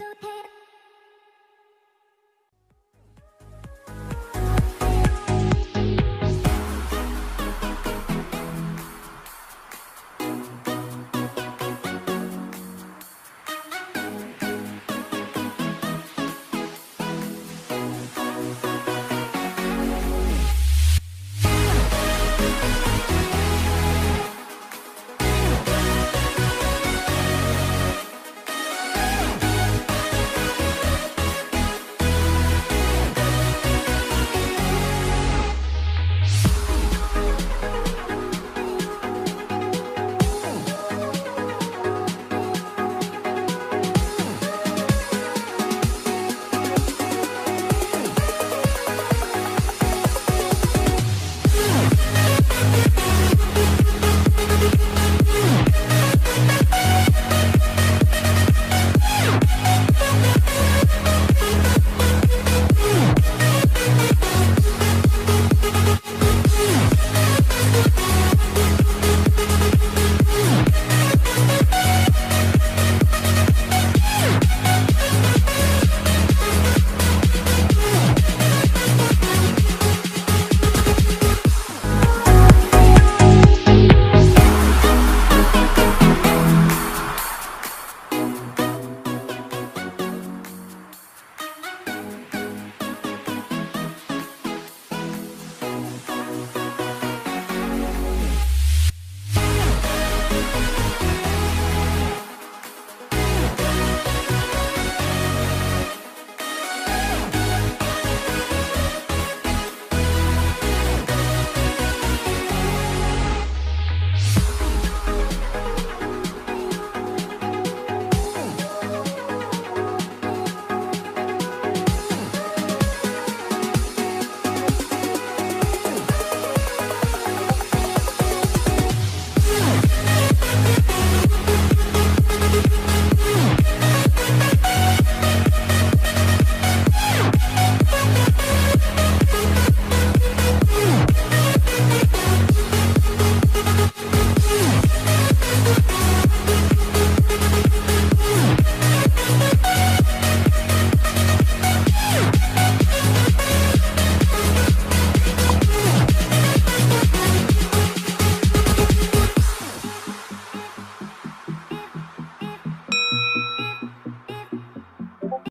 to take